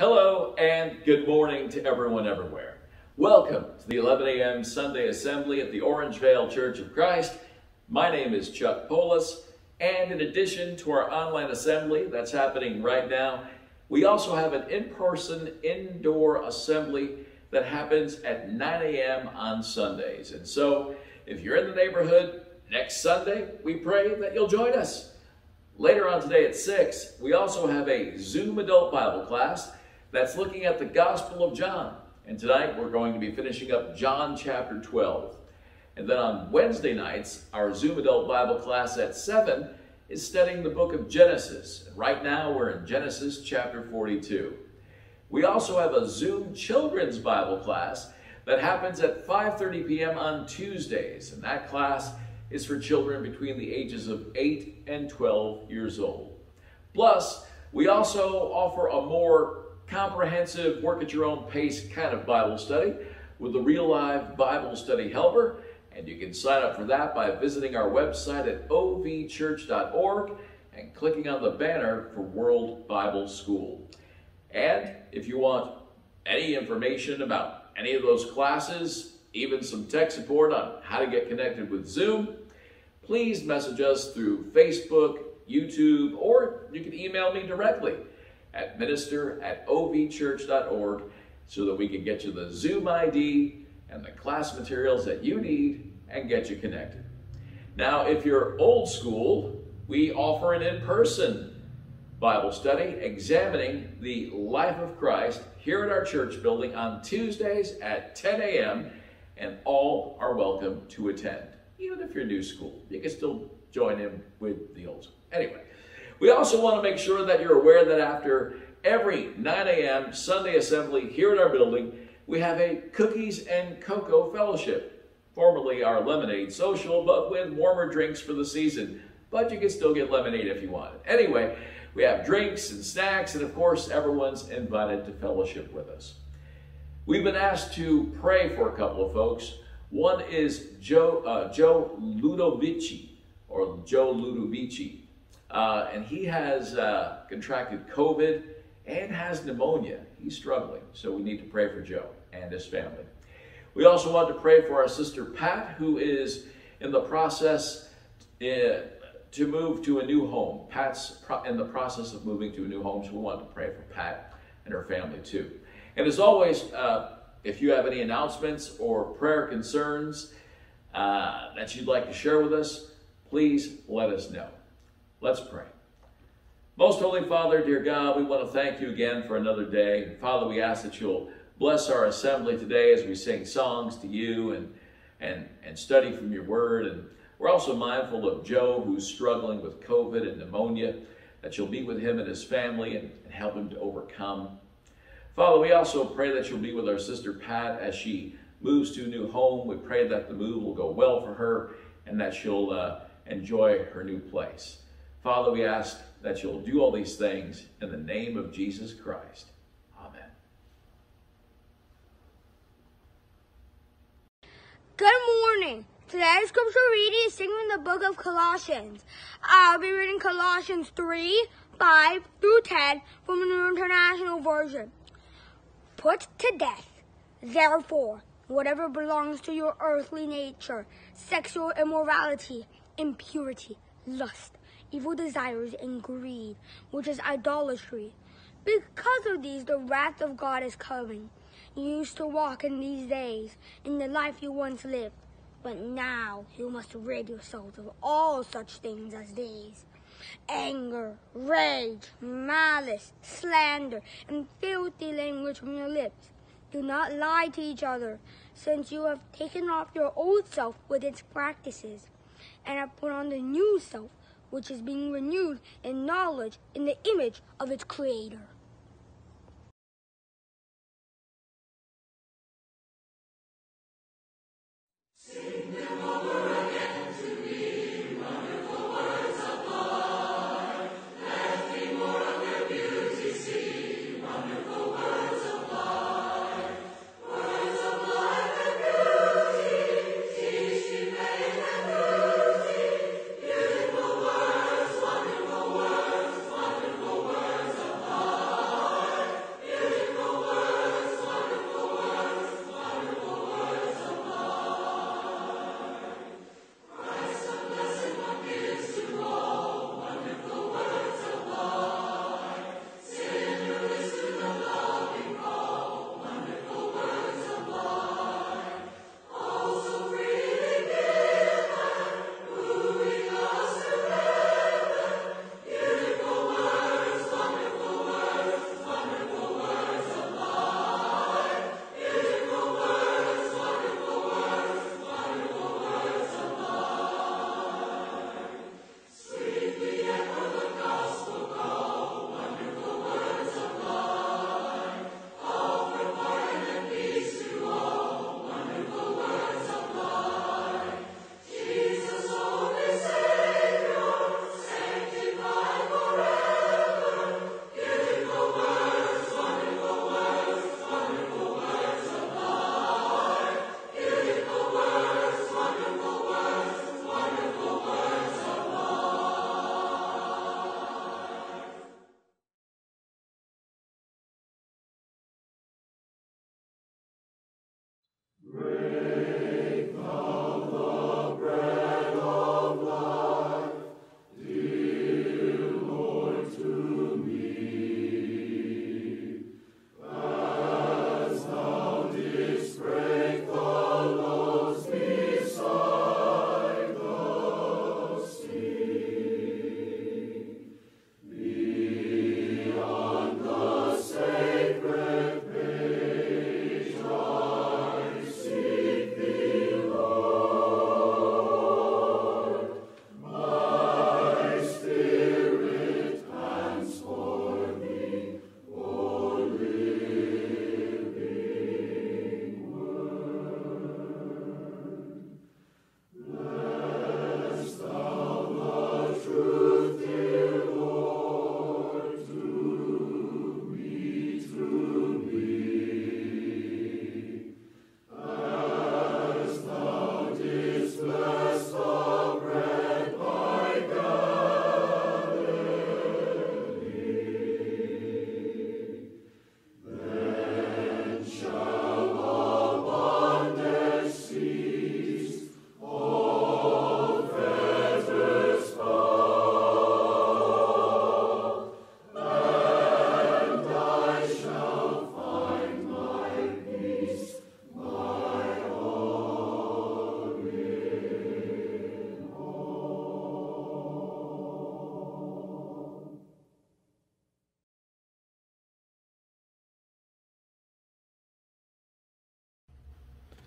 Hello and good morning to everyone everywhere. Welcome to the 11 a.m. Sunday Assembly at the Orangevale Church of Christ. My name is Chuck Polis, and in addition to our online assembly that's happening right now, we also have an in-person indoor assembly that happens at 9 a.m. on Sundays. And so if you're in the neighborhood next Sunday, we pray that you'll join us. Later on today at 6, we also have a Zoom adult Bible class that's looking at the Gospel of John. And tonight we're going to be finishing up John chapter 12. And then on Wednesday nights, our Zoom Adult Bible class at 7 is studying the book of Genesis. And right now we're in Genesis chapter 42. We also have a Zoom Children's Bible class that happens at 5.30 p.m. on Tuesdays. And that class is for children between the ages of 8 and 12 years old. Plus, we also offer a more comprehensive, work at your own pace kind of Bible study with the Real Life Bible Study Helper. And you can sign up for that by visiting our website at ovchurch.org and clicking on the banner for World Bible School. And if you want any information about any of those classes, even some tech support on how to get connected with Zoom, please message us through Facebook, YouTube, or you can email me directly at minister at ovchurch.org so that we can get you the Zoom ID and the class materials that you need and get you connected. Now, if you're old school, we offer an in-person Bible study examining the life of Christ here at our church building on Tuesdays at 10 a.m. and all are welcome to attend. Even if you're new school, you can still join in with the old school. Anyway, we also want to make sure that you're aware that after every 9 a.m. Sunday assembly here at our building, we have a cookies and cocoa fellowship, formerly our lemonade social, but with warmer drinks for the season. But you can still get lemonade if you want. Anyway, we have drinks and snacks, and of course, everyone's invited to fellowship with us. We've been asked to pray for a couple of folks. One is Joe, uh, Joe Ludovici, or Joe Ludovici. Uh, and he has uh, contracted COVID and has pneumonia. He's struggling, so we need to pray for Joe and his family. We also want to pray for our sister Pat, who is in the process uh, to move to a new home. Pat's in the process of moving to a new home, so we want to pray for Pat and her family too. And as always, uh, if you have any announcements or prayer concerns uh, that you'd like to share with us, please let us know. Let's pray. Most Holy Father, dear God, we want to thank you again for another day. Father, we ask that you'll bless our assembly today as we sing songs to you and, and, and study from your word. And we're also mindful of Joe, who's struggling with COVID and pneumonia, that you'll be with him and his family and, and help him to overcome. Father, we also pray that you'll be with our sister Pat as she moves to a new home. We pray that the move will go well for her and that she'll uh, enjoy her new place. Father, we ask that you'll do all these things in the name of Jesus Christ. Amen. Good morning. Today's scripture reading is taken from the book of Colossians. I'll be reading Colossians 3, 5 through 10 from the New International Version. Put to death, therefore, whatever belongs to your earthly nature, sexual immorality, impurity, lust, evil desires, and greed, which is idolatry. Because of these, the wrath of God is coming. You used to walk in these days, in the life you once lived, but now you must rid yourselves of all such things as these anger, rage, malice, slander, and filthy language from your lips. Do not lie to each other, since you have taken off your old self with its practices, and have put on the new self which is being renewed in knowledge in the image of its creator. Sing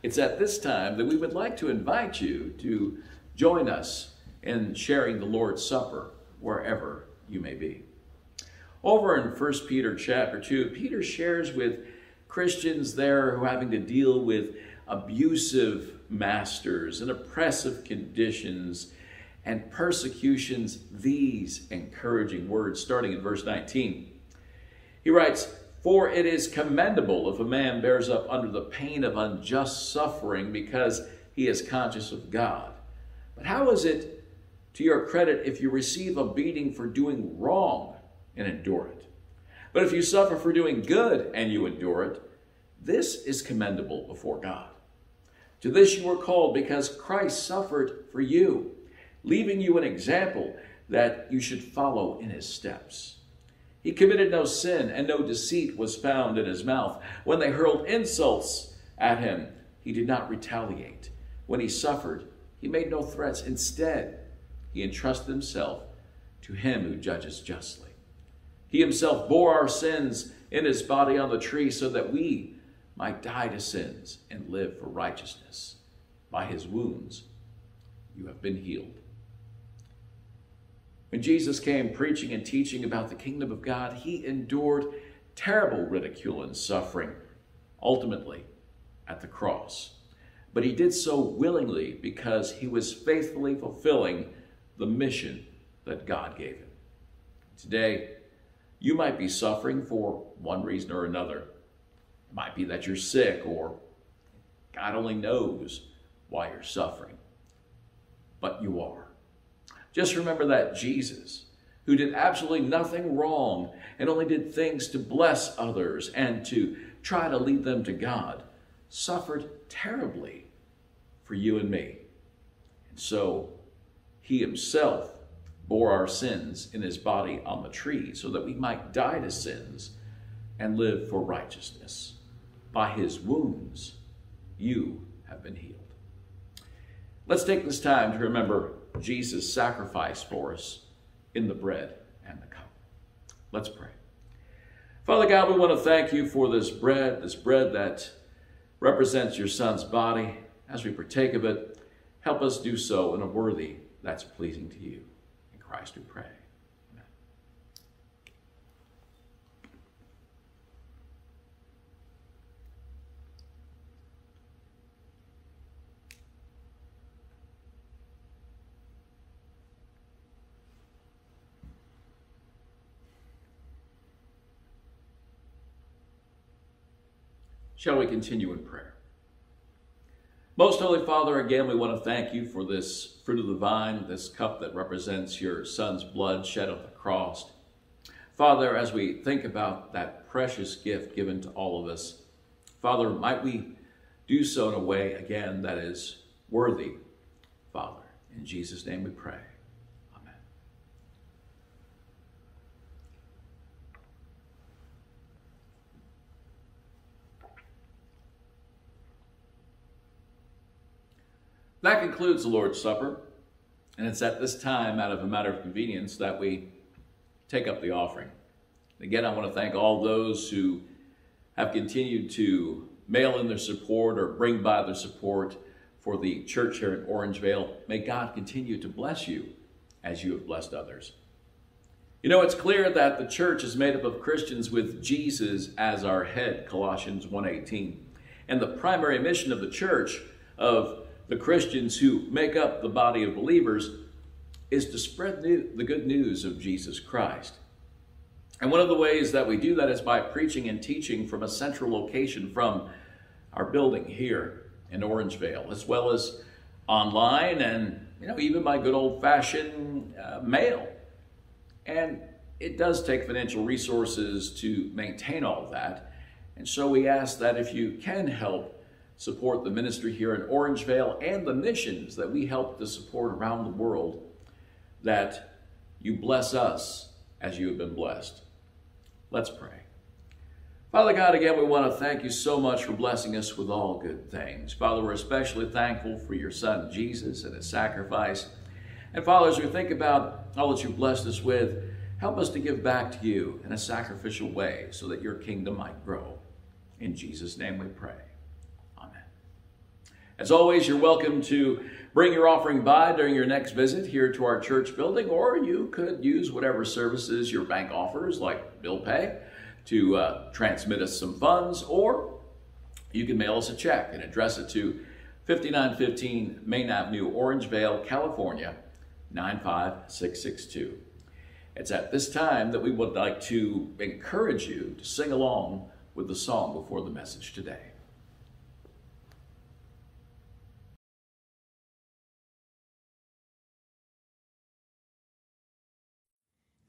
it's at this time that we would like to invite you to join us in sharing the Lord's Supper wherever you may be. Over in 1 Peter chapter 2, Peter shares with Christians there who are having to deal with abusive masters and oppressive conditions and persecutions these encouraging words, starting in verse 19. He writes, For it is commendable if a man bears up under the pain of unjust suffering because he is conscious of God. But how is it to your credit if you receive a beating for doing wrong and endure it? But if you suffer for doing good and you endure it, this is commendable before God. To this you were called because Christ suffered for you, leaving you an example that you should follow in his steps. He committed no sin, and no deceit was found in his mouth. When they hurled insults at him, he did not retaliate. When he suffered, he made no threats. Instead, he entrusted himself to him who judges justly. He himself bore our sins in his body on the tree so that we might die to sins and live for righteousness. By his wounds, you have been healed. When Jesus came preaching and teaching about the kingdom of God, he endured terrible ridicule and suffering, ultimately at the cross. But he did so willingly because he was faithfully fulfilling the mission that God gave him. Today, you might be suffering for one reason or another. It might be that you're sick, or God only knows why you're suffering. But you are. Just remember that Jesus, who did absolutely nothing wrong and only did things to bless others and to try to lead them to God, suffered terribly for you and me. And so he himself bore our sins in his body on the tree so that we might die to sins and live for righteousness. By his wounds, you have been healed. Let's take this time to remember Jesus' sacrifice for us in the bread and the cup. Let's pray. Father God, we want to thank you for this bread, this bread that represents your son's body. As we partake of it, help us do so in a worthy that's pleasing to you. In Christ we pray. Shall we continue in prayer? Most Holy Father, again, we want to thank you for this fruit of the vine, this cup that represents your Son's blood shed on the cross. Father, as we think about that precious gift given to all of us, Father, might we do so in a way, again, that is worthy, Father. In Jesus' name we pray. That concludes the Lord's Supper. And it's at this time, out of a matter of convenience, that we take up the offering. Again, I want to thank all those who have continued to mail in their support or bring by their support for the church here in Orangevale. May God continue to bless you as you have blessed others. You know, it's clear that the church is made up of Christians with Jesus as our head, Colossians 1.18. And the primary mission of the church, of the Christians who make up the body of believers is to spread the good news of Jesus Christ. And one of the ways that we do that is by preaching and teaching from a central location from our building here in Orangevale, as well as online and you know even by good old-fashioned uh, mail. And it does take financial resources to maintain all that. And so we ask that if you can help support the ministry here in Orangevale and the missions that we help to support around the world, that you bless us as you have been blessed. Let's pray. Father God, again, we want to thank you so much for blessing us with all good things. Father, we're especially thankful for your son, Jesus, and his sacrifice. And Father, as we think about all that you've blessed us with, help us to give back to you in a sacrificial way so that your kingdom might grow. In Jesus' name we pray. As always, you're welcome to bring your offering by during your next visit here to our church building, or you could use whatever services your bank offers, like bill pay, to uh, transmit us some funds, or you can mail us a check and address it to 5915 Main Avenue, Orangevale, California, 95662. It's at this time that we would like to encourage you to sing along with the song before the message today.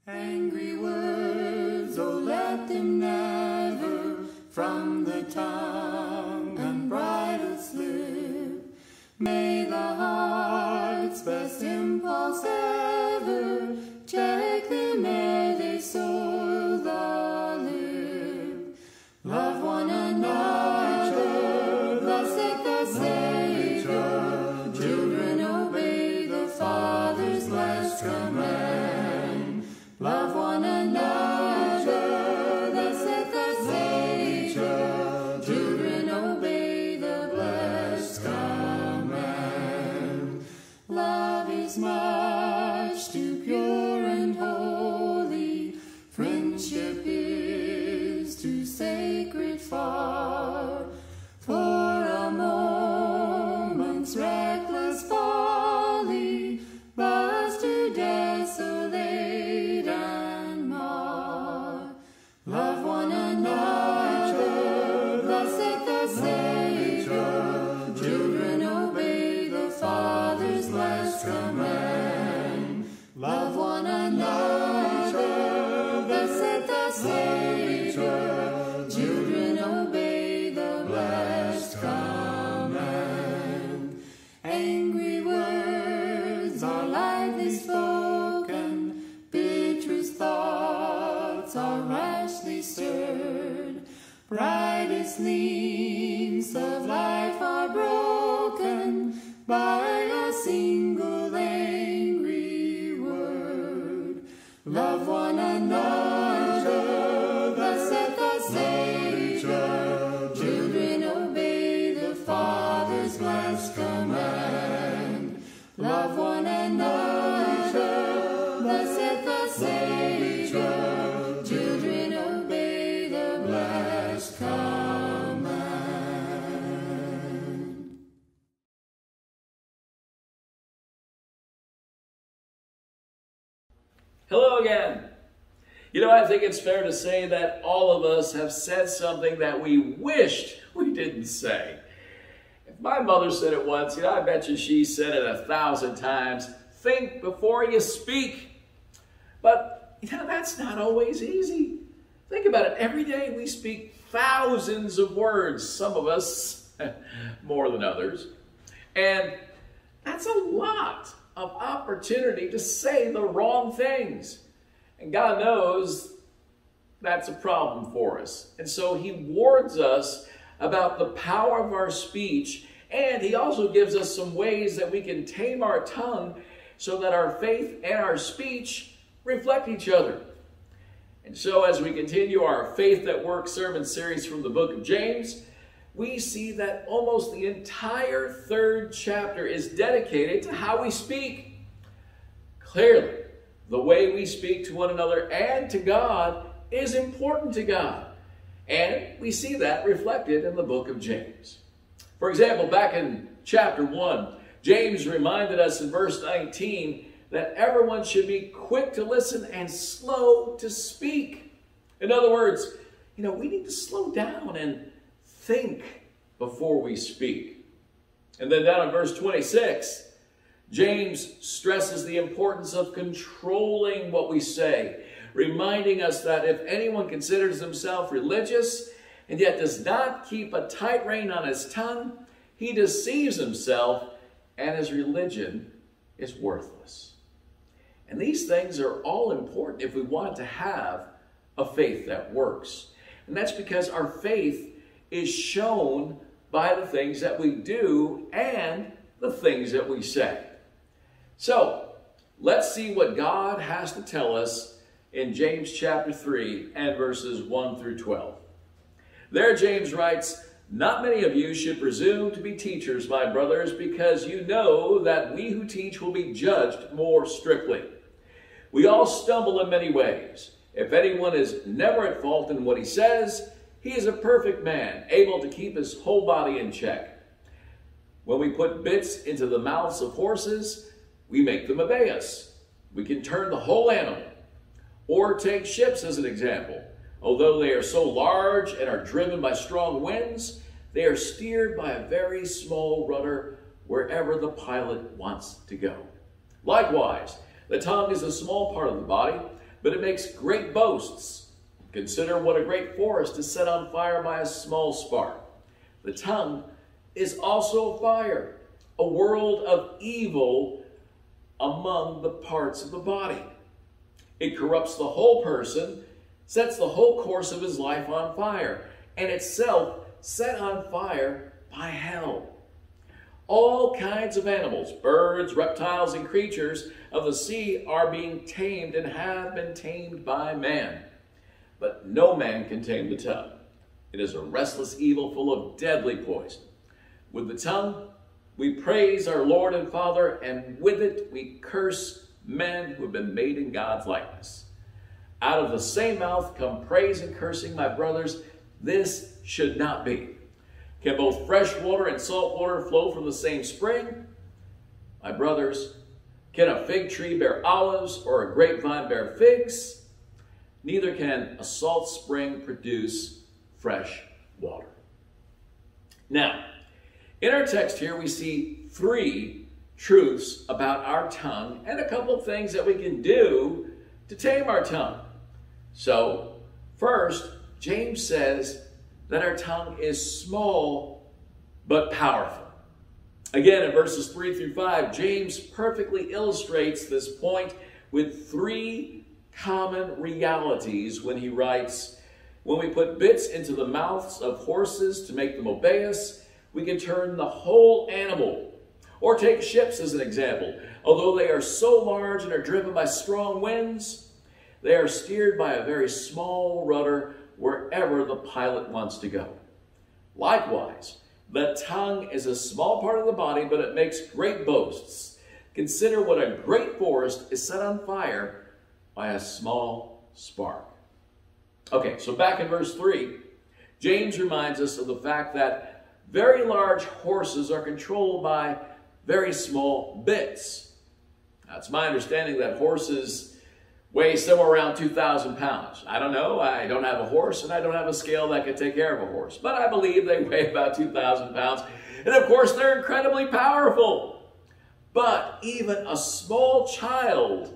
Angry Hello again. You know, I think it's fair to say that all of us have said something that we wished we didn't say. If my mother said it once, you know, I bet you she said it a thousand times. Think before you speak. But, you know, that's not always easy. Think about it. Every day we speak thousands of words, some of us more than others. And that's a lot of opportunity to say the wrong things. And God knows that's a problem for us. And so He warns us about the power of our speech, and He also gives us some ways that we can tame our tongue so that our faith and our speech reflect each other. And so, as we continue our Faith that Works sermon series from the book of James, we see that almost the entire third chapter is dedicated to how we speak. Clearly, the way we speak to one another and to God is important to God. And we see that reflected in the book of James. For example, back in chapter 1, James reminded us in verse 19 that everyone should be quick to listen and slow to speak. In other words, you know, we need to slow down and think before we speak. And then down in verse 26, James stresses the importance of controlling what we say, reminding us that if anyone considers himself religious and yet does not keep a tight rein on his tongue, he deceives himself and his religion is worthless. And these things are all important if we want to have a faith that works. And that's because our faith is shown by the things that we do and the things that we say. So, let's see what God has to tell us in James chapter 3 and verses 1 through 12. There, James writes, Not many of you should presume to be teachers, my brothers, because you know that we who teach will be judged more strictly. We all stumble in many ways. If anyone is never at fault in what he says, he is a perfect man, able to keep his whole body in check. When we put bits into the mouths of horses, we make them obey us. We can turn the whole animal. Or take ships as an example. Although they are so large and are driven by strong winds, they are steered by a very small rudder wherever the pilot wants to go. Likewise, the tongue is a small part of the body, but it makes great boasts. Consider what a great forest is set on fire by a small spark. The tongue is also fire, a world of evil among the parts of the body. It corrupts the whole person, sets the whole course of his life on fire, and itself set on fire by hell. All kinds of animals, birds, reptiles, and creatures of the sea are being tamed and have been tamed by man. But no man can tame the tongue. It is a restless evil full of deadly poison. With the tongue, we praise our Lord and Father, and with it we curse men who have been made in God's likeness. Out of the same mouth come praise and cursing, my brothers. This should not be. Can both fresh water and salt water flow from the same spring? My brothers, can a fig tree bear olives or a grapevine bear figs? Neither can a salt spring produce fresh water. Now, in our text here, we see three truths about our tongue and a couple things that we can do to tame our tongue. So, first, James says that our tongue is small but powerful. Again, in verses 3 through 5, James perfectly illustrates this point with three common realities when he writes, When we put bits into the mouths of horses to make them obey us, we can turn the whole animal. Or take ships as an example. Although they are so large and are driven by strong winds, they are steered by a very small rudder wherever the pilot wants to go. Likewise, the tongue is a small part of the body, but it makes great boasts. Consider what a great forest is set on fire by a small spark. Okay, so back in verse 3, James reminds us of the fact that very large horses are controlled by very small bits. Now, it's my understanding that horses weigh somewhere around 2,000 pounds. I don't know. I don't have a horse and I don't have a scale that can take care of a horse. But I believe they weigh about 2,000 pounds. And of course, they're incredibly powerful. But even a small child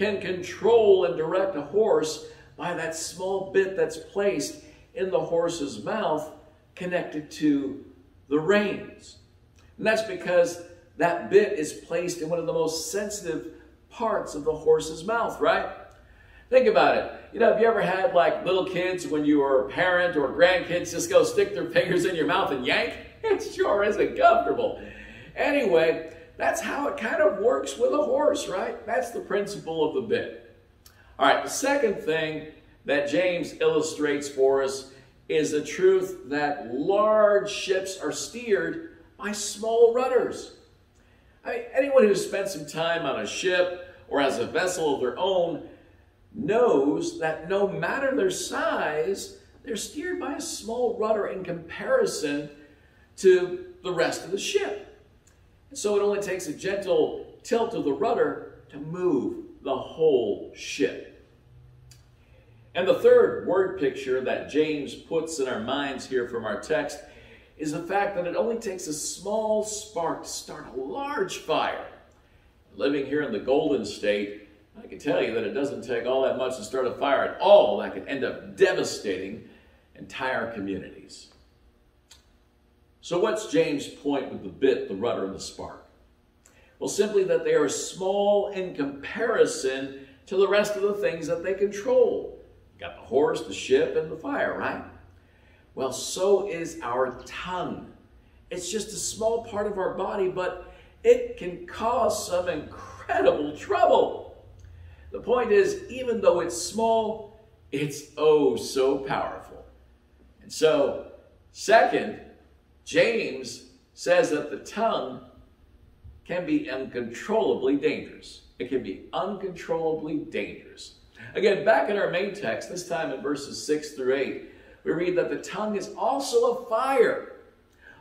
can control and direct a horse by that small bit that's placed in the horse's mouth connected to the reins. And that's because that bit is placed in one of the most sensitive parts of the horse's mouth, right? Think about it. You know, have you ever had like little kids when you were a parent or grandkids just go stick their fingers in your mouth and yank? It sure isn't comfortable. Anyway, that's how it kind of works with a horse, right? That's the principle of the bit. All right, the second thing that James illustrates for us is the truth that large ships are steered by small rudders. I mean, anyone who's spent some time on a ship or has a vessel of their own knows that no matter their size, they're steered by a small rudder in comparison to the rest of the ship. So it only takes a gentle tilt of the rudder to move the whole ship. And the third word picture that James puts in our minds here from our text is the fact that it only takes a small spark to start a large fire. Living here in the Golden State, I can tell you that it doesn't take all that much to start a fire at all that can end up devastating entire communities. So what's James' point with the bit, the rudder, and the spark? Well, simply that they are small in comparison to the rest of the things that they control. Got the horse, the ship, and the fire, right? Well, so is our tongue. It's just a small part of our body, but it can cause some incredible trouble. The point is, even though it's small, it's oh so powerful. And so, Second, James says that the tongue can be uncontrollably dangerous. It can be uncontrollably dangerous. Again, back in our main text, this time in verses 6 through 8, we read that the tongue is also a fire,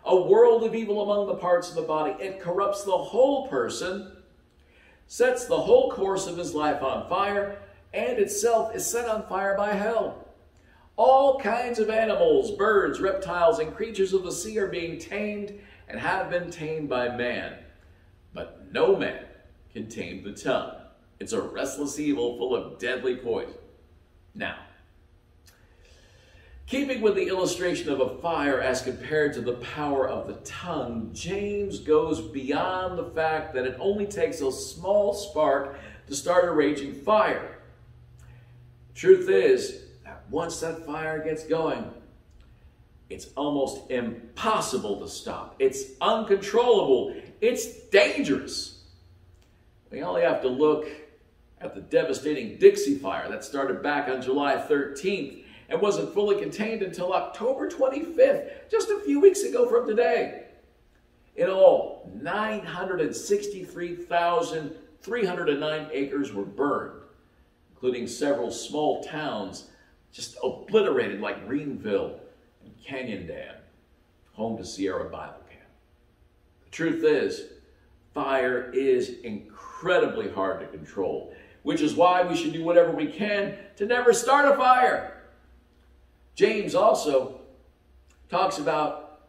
a world of evil among the parts of the body. It corrupts the whole person, sets the whole course of his life on fire, and itself is set on fire by hell. All kinds of animals, birds, reptiles, and creatures of the sea are being tamed and have been tamed by man. But no man can tame the tongue. It's a restless evil full of deadly poison. Now, keeping with the illustration of a fire as compared to the power of the tongue, James goes beyond the fact that it only takes a small spark to start a raging fire. Truth is once that fire gets going, it's almost impossible to stop. It's uncontrollable. It's dangerous. We only have to look at the devastating Dixie Fire that started back on July 13th and wasn't fully contained until October 25th, just a few weeks ago from today. In all, 963,309 acres were burned, including several small towns just obliterated like Greenville and Canyon Dam, home to Sierra Bible Camp. The truth is, fire is incredibly hard to control, which is why we should do whatever we can to never start a fire. James also talks about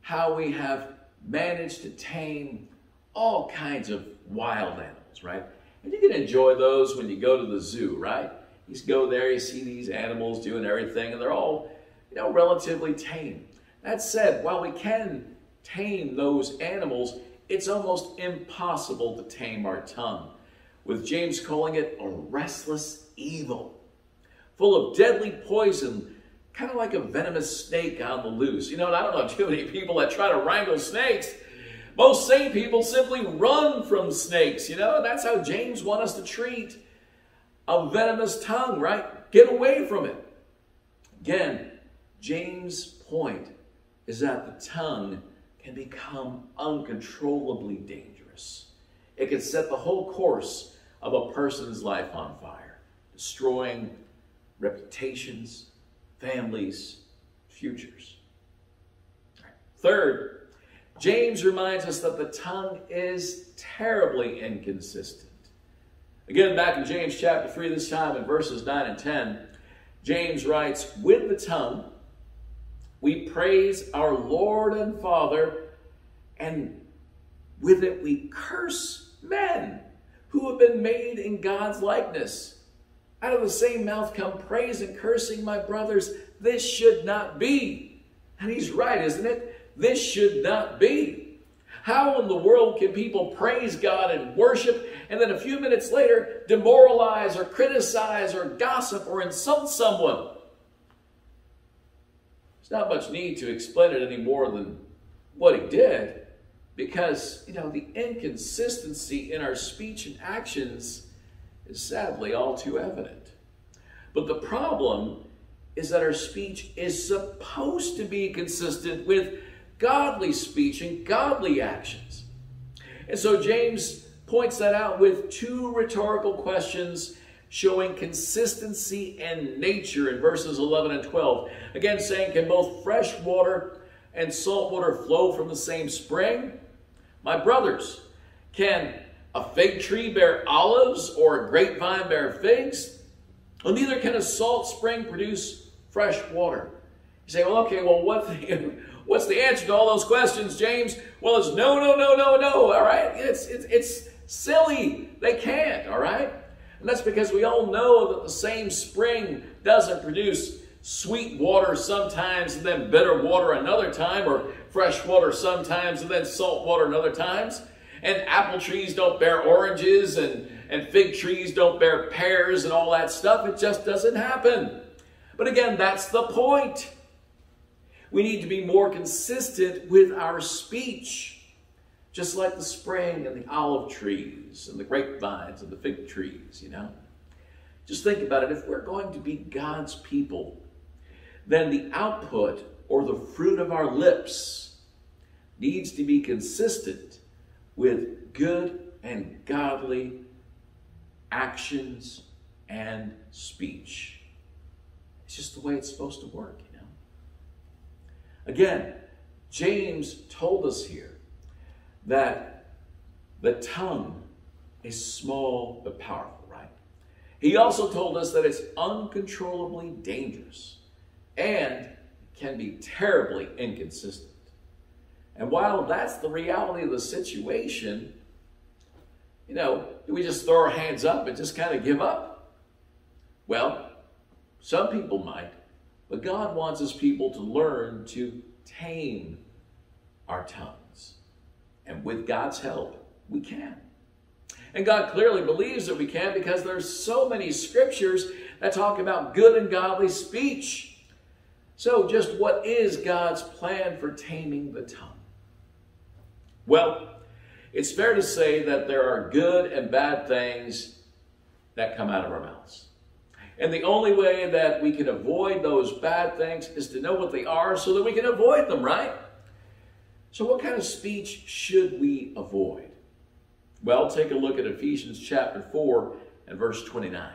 how we have managed to tame all kinds of wild animals, right? And you can enjoy those when you go to the zoo, right? You go there, you see these animals doing everything, and they're all, you know, relatively tame. That said, while we can tame those animals, it's almost impossible to tame our tongue, with James calling it a restless evil, full of deadly poison, kind of like a venomous snake on the loose. You know, I don't know too many people that try to wrangle snakes. Most sane people simply run from snakes, you know, and that's how James wants us to treat a venomous tongue, right? Get away from it. Again, James' point is that the tongue can become uncontrollably dangerous. It can set the whole course of a person's life on fire, destroying reputations, families, futures. Third, James reminds us that the tongue is terribly inconsistent. Again, back in James chapter 3, this time in verses 9 and 10, James writes, With the tongue we praise our Lord and Father, and with it we curse men who have been made in God's likeness. Out of the same mouth come praise and cursing, my brothers. This should not be. And he's right, isn't it? This should not be. How in the world can people praise God and worship and then a few minutes later demoralize or criticize or gossip or insult someone? There's not much need to explain it any more than what he did because, you know, the inconsistency in our speech and actions is sadly all too evident. But the problem is that our speech is supposed to be consistent with godly speech and godly actions. And so James points that out with two rhetorical questions showing consistency and nature in verses 11 and 12. Again, saying, Can both fresh water and salt water flow from the same spring? My brothers, can a fig tree bear olives or a grapevine bear figs? Well, neither can a salt spring produce fresh water. You say, well, okay, well, what the, what's the answer to all those questions, James? Well, it's no, no, no, no, no, all right? It's, it's, it's silly. They can't, all right? And that's because we all know that the same spring doesn't produce sweet water sometimes and then bitter water another time, or fresh water sometimes and then salt water another times. And apple trees don't bear oranges and, and fig trees don't bear pears and all that stuff. It just doesn't happen. But again, that's the point. We need to be more consistent with our speech just like the spring and the olive trees and the grapevines and the fig trees, you know? Just think about it. If we're going to be God's people, then the output or the fruit of our lips needs to be consistent with good and godly actions and speech. It's just the way it's supposed to work. Again, James told us here that the tongue is small but powerful, right? He also told us that it's uncontrollably dangerous and can be terribly inconsistent. And while that's the reality of the situation, you know, do we just throw our hands up and just kind of give up? Well, some people might, but God wants his people to learn to tame our tongues. And with God's help, we can. And God clearly believes that we can because there's so many scriptures that talk about good and godly speech. So just what is God's plan for taming the tongue? Well, it's fair to say that there are good and bad things that come out of our mouths. And the only way that we can avoid those bad things is to know what they are so that we can avoid them, right? So, what kind of speech should we avoid? Well, take a look at Ephesians chapter 4 and verse 29.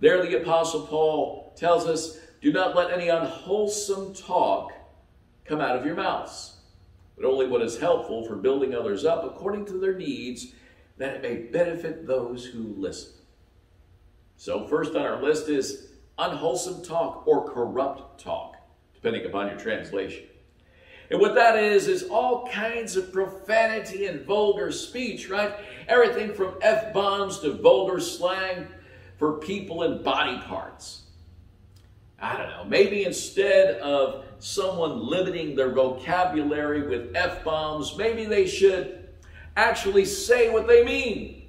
There, the Apostle Paul tells us, Do not let any unwholesome talk come out of your mouths, but only what is helpful for building others up according to their needs, that it may benefit those who listen. So, first on our list is unwholesome talk or corrupt talk, depending upon your translation. And what that is, is all kinds of profanity and vulgar speech, right? Everything from F bombs to vulgar slang for people and body parts. I don't know, maybe instead of someone limiting their vocabulary with F bombs, maybe they should actually say what they mean.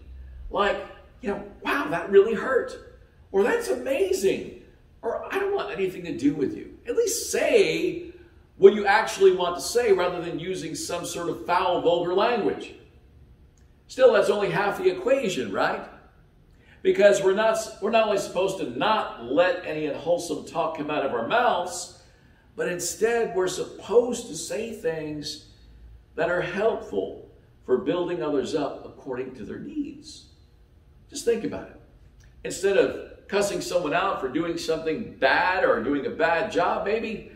Like, you know, wow, that really hurt. Or that's amazing. Or I don't want anything to do with you. At least say what you actually want to say rather than using some sort of foul, vulgar language. Still, that's only half the equation, right? Because we're not, we're not only supposed to not let any unwholesome talk come out of our mouths, but instead we're supposed to say things that are helpful for building others up according to their needs. Just think about it. Instead of cussing someone out for doing something bad or doing a bad job, maybe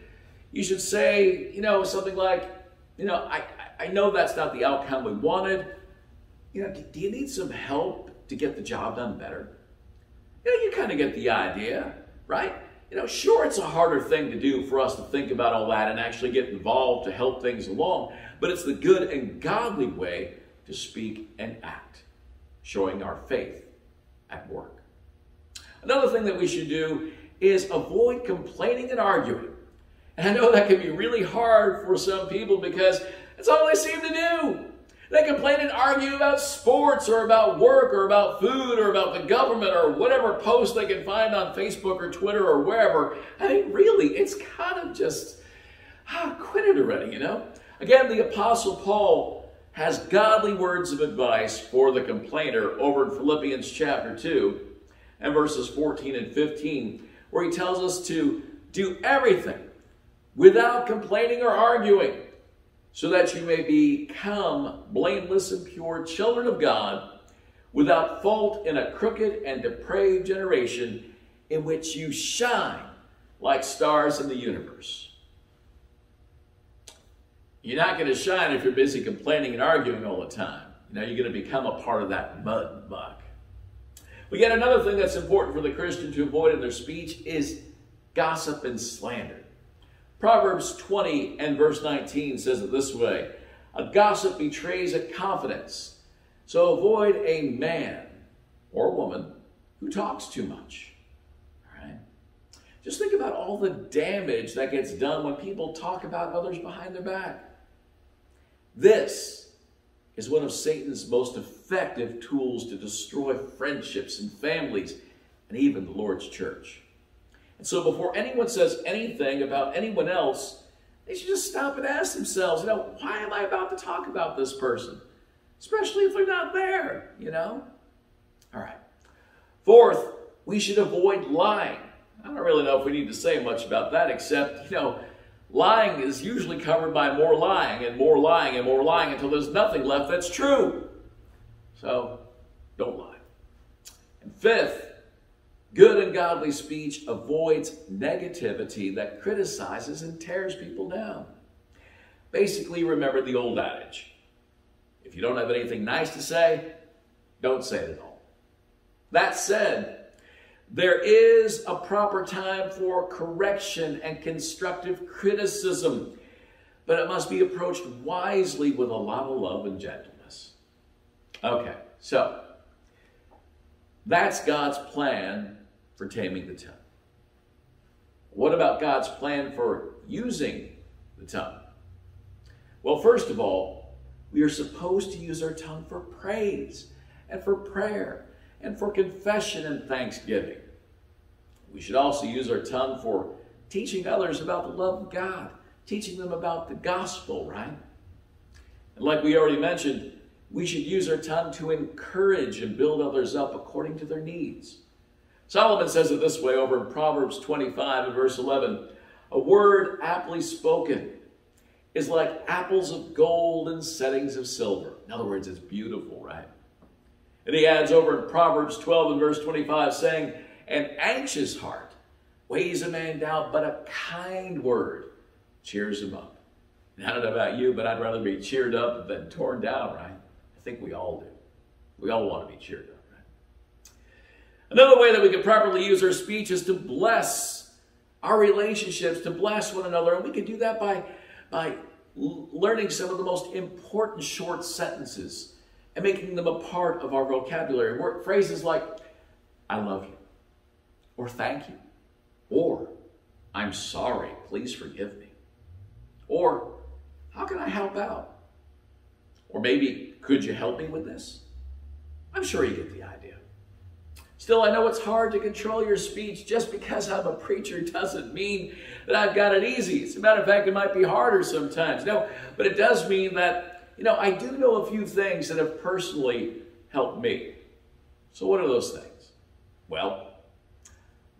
you should say, you know, something like, you know, I, I know that's not the outcome we wanted. You know, do you need some help to get the job done better? You know, you kind of get the idea, right? You know, sure, it's a harder thing to do for us to think about all that and actually get involved to help things along, but it's the good and godly way to speak and act, showing our faith at work. Another thing that we should do is avoid complaining and arguing. And I know that can be really hard for some people because it's all they seem to do. They complain and argue about sports or about work or about food or about the government or whatever post they can find on Facebook or Twitter or wherever. I mean, really, it's kind of just, ah, quit it already, you know? Again, the Apostle Paul has godly words of advice for the complainer over in Philippians chapter 2 and verses 14 and 15, where he tells us to do everything without complaining or arguing, so that you may become blameless and pure children of God, without fault in a crooked and depraved generation in which you shine like stars in the universe. You're not going to shine if you're busy complaining and arguing all the time. You know, you're going to become a part of that mud muck. But yet another thing that's important for the Christian to avoid in their speech is gossip and slander. Proverbs 20 and verse 19 says it this way A gossip betrays a confidence, so avoid a man or woman who talks too much. All right? Just think about all the damage that gets done when people talk about others behind their back. This is one of Satan's most effective tools to destroy friendships and families and even the Lord's church. And so before anyone says anything about anyone else, they should just stop and ask themselves, you know, why am I about to talk about this person? Especially if they're not there, you know? All right. Fourth, we should avoid lying. I don't really know if we need to say much about that, except, you know, lying is usually covered by more lying and more lying and more lying until there's nothing left that's true. So don't lie. And fifth, good and godly speech avoids negativity that criticizes and tears people down. Basically, remember the old adage if you don't have anything nice to say, don't say it at all. That said, there is a proper time for correction and constructive criticism, but it must be approached wisely with a lot of love and gentleness. Okay, so that's God's plan for taming the tongue. What about God's plan for using the tongue? Well, first of all, we are supposed to use our tongue for praise and for prayer and for confession and thanksgiving. We should also use our tongue for teaching others about the love of God, teaching them about the gospel, right? And like we already mentioned, we should use our tongue to encourage and build others up according to their needs. Solomon says it this way over in Proverbs 25 and verse 11 A word aptly spoken is like apples of gold and settings of silver. In other words, it's beautiful, right? And he adds over in Proverbs 12 and verse 25, saying, An anxious heart weighs a man down, but a kind word cheers him up. And I don't know about you, but I'd rather be cheered up than torn down, right? I think we all do. We all want to be cheered up, right? Another way that we can properly use our speech is to bless our relationships, to bless one another. And we can do that by, by learning some of the most important short sentences and making them a part of our vocabulary. Word, phrases like, I love you, or thank you, or I'm sorry, please forgive me, or how can I help out? Or maybe, could you help me with this? I'm sure you get the idea. Still, I know it's hard to control your speech. Just because I'm a preacher doesn't mean that I've got it easy. As a matter of fact, it might be harder sometimes. No, but it does mean that you know, I do know a few things that have personally helped me. So, what are those things? Well,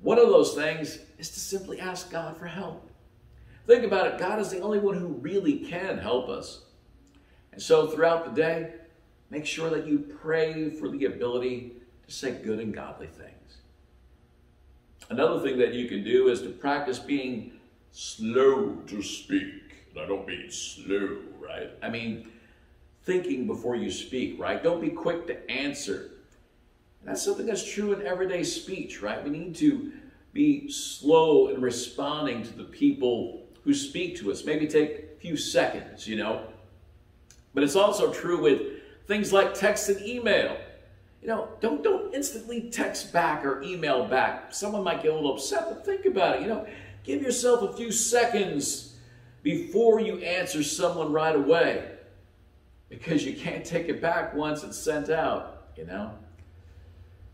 one of those things is to simply ask God for help. Think about it God is the only one who really can help us. And so, throughout the day, make sure that you pray for the ability to say good and godly things. Another thing that you can do is to practice being slow to speak. I don't mean slow, right? I mean, thinking before you speak, right? Don't be quick to answer. That's something that's true in everyday speech, right? We need to be slow in responding to the people who speak to us. Maybe take a few seconds, you know. But it's also true with things like text and email. You know, don't don't instantly text back or email back. Someone might get a little upset, but think about it. You know, give yourself a few seconds before you answer someone right away because you can't take it back once it's sent out, you know?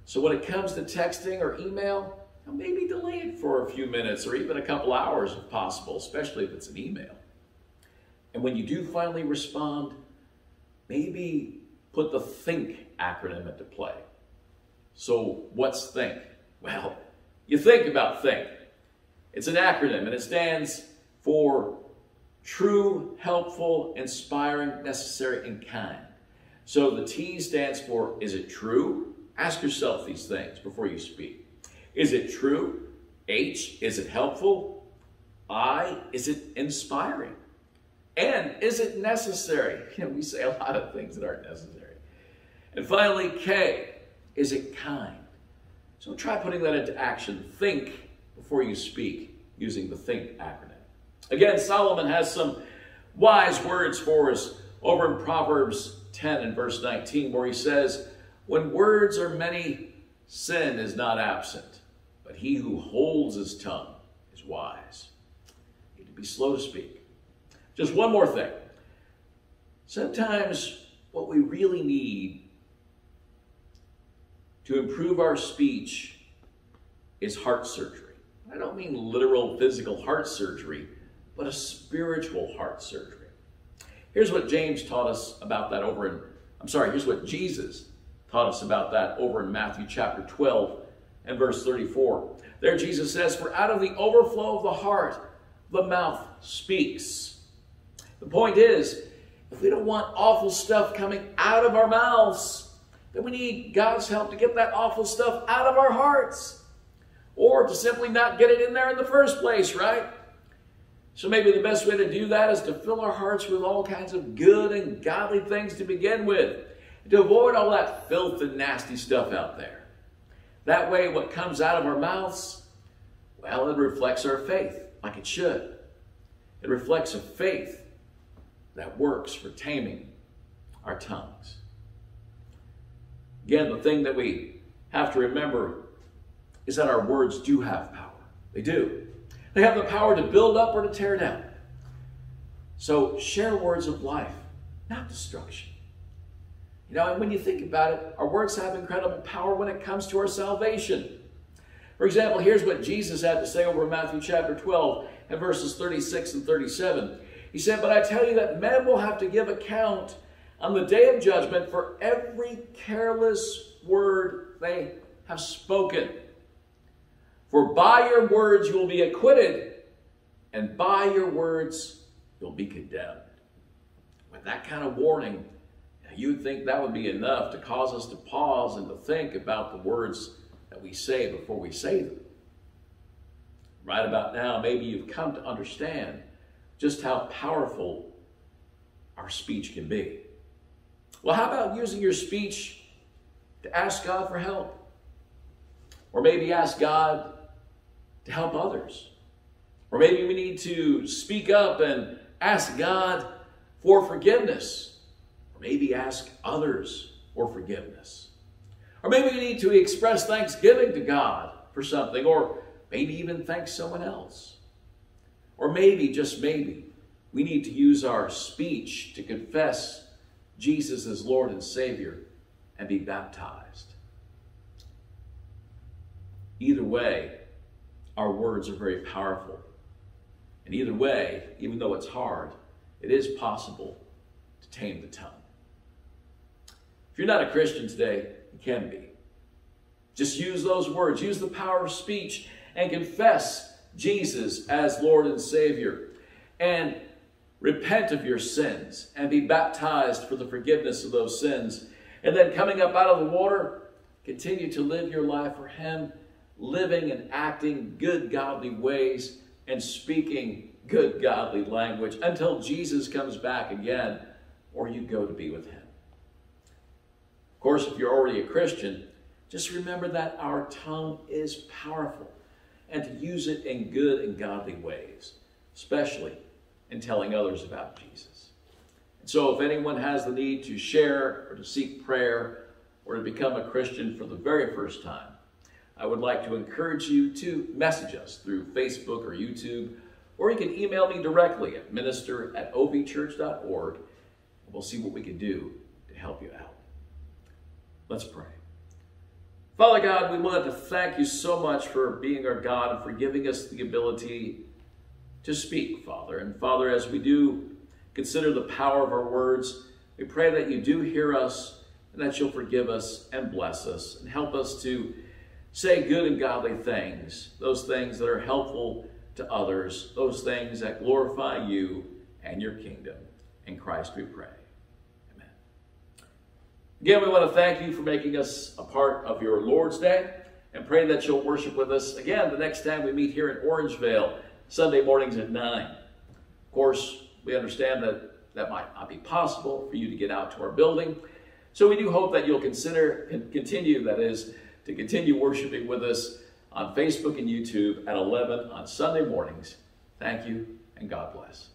So when it comes to texting or email, maybe delay it for a few minutes or even a couple hours if possible, especially if it's an email. And when you do finally respond, maybe put the THINK acronym into play. So what's THINK? Well, you think about think. It's an acronym and it stands for true, helpful, inspiring, necessary, and kind. So the T stands for is it true? Ask yourself these things before you speak. Is it true? H, is it helpful? I, is it inspiring? And is it necessary? We say a lot of things that aren't necessary. And finally, K, is it kind? So try putting that into action. Think before you speak using the THINK acronym. Again, Solomon has some wise words for us over in Proverbs 10 and verse 19, where he says, When words are many, sin is not absent, but he who holds his tongue is wise. You need to be slow to speak. Just one more thing. Sometimes what we really need to improve our speech is heart surgery. I don't mean literal physical heart surgery, but a spiritual heart surgery. Here's what James taught us about that over in, I'm sorry, here's what Jesus taught us about that over in Matthew chapter 12 and verse 34. There Jesus says, For out of the overflow of the heart, the mouth speaks. The point is, if we don't want awful stuff coming out of our mouths, then we need God's help to get that awful stuff out of our hearts. Or to simply not get it in there in the first place, right? So maybe the best way to do that is to fill our hearts with all kinds of good and godly things to begin with. To avoid all that filth and nasty stuff out there. That way, what comes out of our mouths, well, it reflects our faith like it should. It reflects a faith that works for taming our tongues. Again, the thing that we have to remember is that our words do have power. They do. They have the power to build up or to tear down. So share words of life, not destruction. You know, and when you think about it, our words have incredible power when it comes to our salvation. For example, here's what Jesus had to say over Matthew chapter 12 and verses 36 and 37. He said, But I tell you that men will have to give account on the day of judgment for every careless word they have spoken. For by your words you will be acquitted, and by your words you'll be condemned. With that kind of warning, you'd think that would be enough to cause us to pause and to think about the words that we say before we say them. Right about now, maybe you've come to understand just how powerful our speech can be. Well, how about using your speech to ask God for help? Or maybe ask God to help others. Or maybe we need to speak up and ask God for forgiveness. Or maybe ask others for forgiveness. Or maybe we need to express thanksgiving to God for something, or maybe even thank someone else. Or maybe, just maybe, we need to use our speech to confess Jesus as Lord and Savior and be baptized. Either way, our words are very powerful. And either way, even though it's hard, it is possible to tame the tongue. If you're not a Christian today, you can be. Just use those words, use the power of speech, and confess Jesus as Lord and Savior. And repent of your sins and be baptized for the forgiveness of those sins. And then coming up out of the water, continue to live your life for Him, living and acting good, godly ways and speaking good, godly language until Jesus comes back again or you go to be with Him. Of course, if you're already a Christian, just remember that our tongue is powerful and to use it in good and godly ways, especially in telling others about Jesus. And so, if anyone has the need to share or to seek prayer or to become a Christian for the very first time, I would like to encourage you to message us through Facebook or YouTube, or you can email me directly at minister at ovchurch.org. And we'll see what we can do to help you out. Let's pray. Father God, we want to thank you so much for being our God and for giving us the ability to speak, Father. And Father, as we do consider the power of our words, we pray that you do hear us and that you'll forgive us and bless us and help us to say good and godly things, those things that are helpful to others, those things that glorify you and your kingdom. In Christ we pray. Amen. Again, we want to thank you for making us a part of your Lord's Day and pray that you'll worship with us again the next time we meet here in Orangevale Sunday mornings at 9. Of course, we understand that that might not be possible for you to get out to our building. So we do hope that you'll consider, continue, that is, to continue worshiping with us on Facebook and YouTube at 11 on Sunday mornings. Thank you, and God bless.